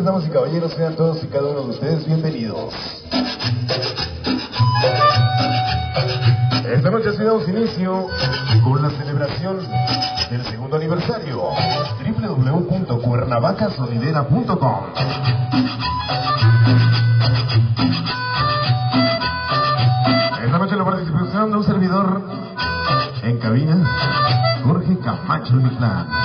noches, damas y caballeros. Sean todos y cada uno de ustedes bienvenidos. Esta noche así damos inicio con la celebración del segundo aniversario. www.cuernavacasonidera.com Esta noche la participación de un servidor en cabina, Jorge Camacho Mictlán.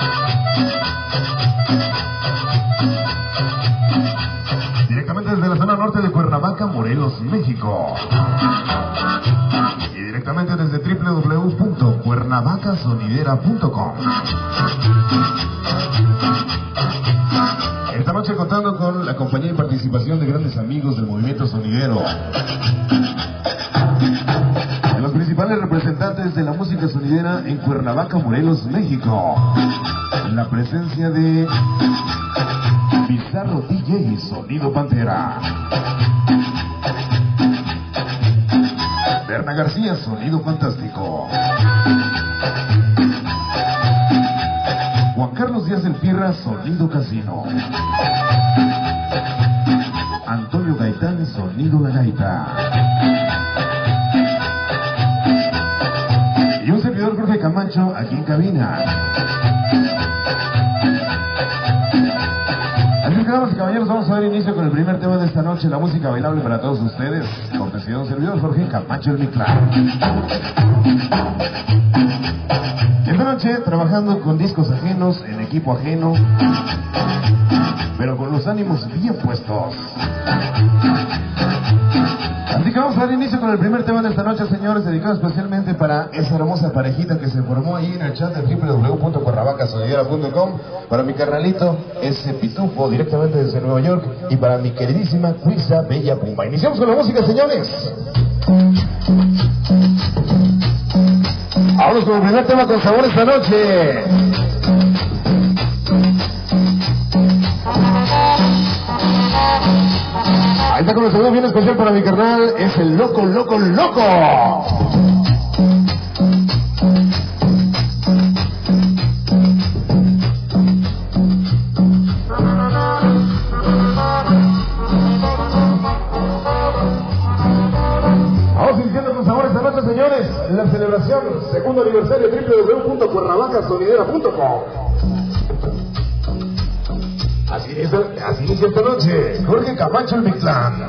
Directamente desde la zona norte de Cuernavaca, Morelos, México. Y directamente desde www.cuernavacasonidera.com. Esta noche contando con la compañía y participación de grandes amigos del movimiento sonidero. De los principales representantes de la música sonidera en Cuernavaca, Morelos, México. La presencia de Bizarro DJ Sonido Pantera. Berna García, Sonido Fantástico. Juan Carlos Díaz del Pirra, Sonido Casino. Antonio Gaitán, Sonido La Gaita. Y un servidor Jorge Camacho aquí en cabina. El primer tema de esta noche, la música bailable para todos ustedes. Cortesía de un servidor Jorge Camacho el Miclán. Esta noche trabajando con discos ajenos, en equipo ajeno, pero con los ánimos bien puestos. Que vamos a dar inicio con el primer tema de esta noche, señores, dedicado especialmente para esa hermosa parejita que se formó ahí en el chat de www.cuernavacasonidera.com, para mi carnalito, ese pitufo, directamente desde Nueva York, y para mi queridísima Cuisa Bella Pumba. Iniciamos con la música, señores. Vamos con el primer tema con sabor esta noche. Está con el saludo bien especial para mi carnal, es el loco, loco, loco. Vamos iniciando con sabor esta noche, señores. La celebración, segundo aniversario, www.cuernavacasonidera.com. Inicia, así inicia esta noche, Jorge Camacho el Mictlán.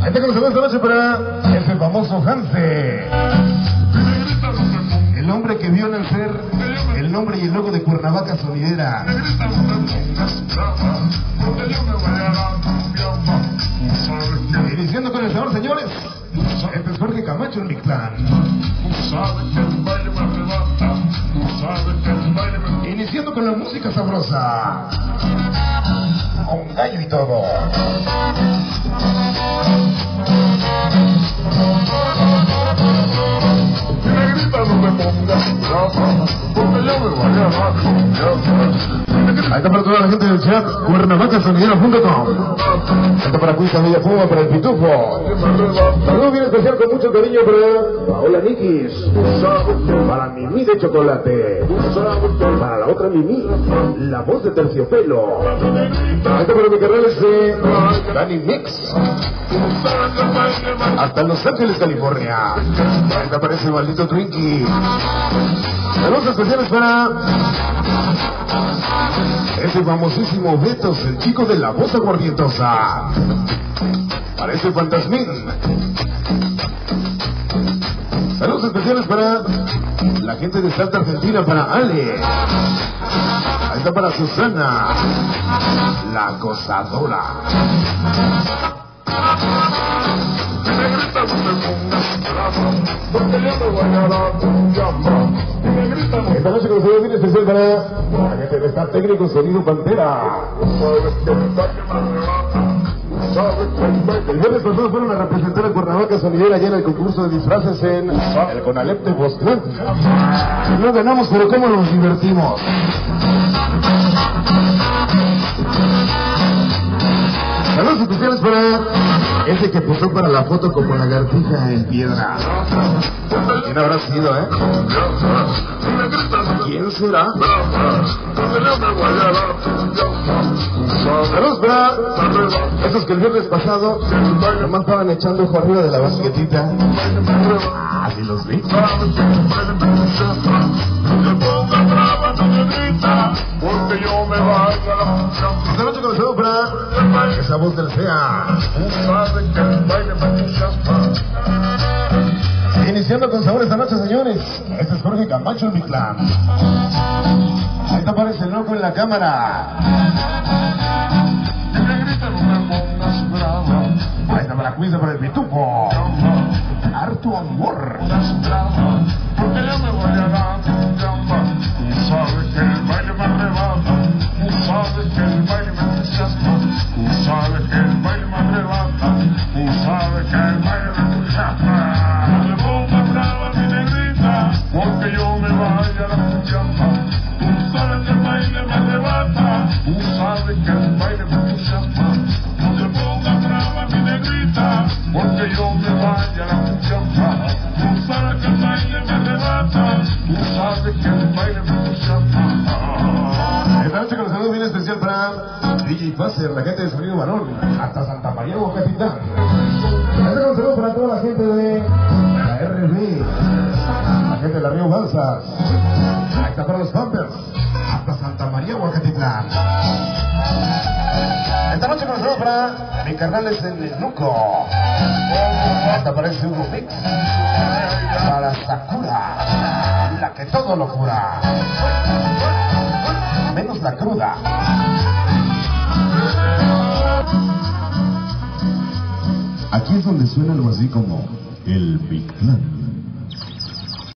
Ahí está con esta noche para ese famoso Hanse. El hombre que vio nacer el nombre y el logo de Cuernavaca Sonidera. Camacho Mictlán. Iniciando con la música sabrosa. Con gallo y todo. Para toda la gente del chat, cuernavacasonidera.com. Está para Cuisa Media Puma, para el Pitufo. Saludos bien especial con mucho cariño para Paola Nikis. Para Mimi de Chocolate. Para la otra Mimi, la voz de terciopelo. Está para mi canales de Danny Mix. Hasta Los Ángeles, California. Está para ese maldito Twinkie. Saludos especiales para ese famosísimo Betos, el chico de la voz aguardientosa. Para ese fantasmín. Saludos especiales para la gente de Santa Argentina, para Ale. Ahí está para Susana, la acosadora. Esta noche con saludo bien especial para la gente de Star Técnico Sonido Pantera. El viernes pasado fueron a representar a Cuernavaca Sonidera allá en el concurso de disfraces en el Conalep de. No ganamos, pero ¿cómo nos divertimos? Saludos especiales para ese que posó para la foto como lagartija en piedra. ¿Quién habrá sido, eh? ¿Quién será? Saludos para esos que el viernes pasado nomás estaban echando ojo arriba de la basquetita. Ah, sí los vi. Esa voz del SEA. Con sabor esta noche, señores. Este es Jorge Camacho, mi clan. Ahí te aparece el loco en la cámara. Ahí está para cuisa para el pitufo. El especial para DJ la gente de Sonido Balón, hasta Santa María para toda la gente de la RB, la gente de la Río está para los Pampers, hasta Santa María Huacatitlán. Esta noche con saludo para mi carnal es el Nuco. Hasta aparece Hugo Mix. Para Sakura, la que todo lo cura. Menos la cruda. Aquí es donde suena algo así como el Big Clan.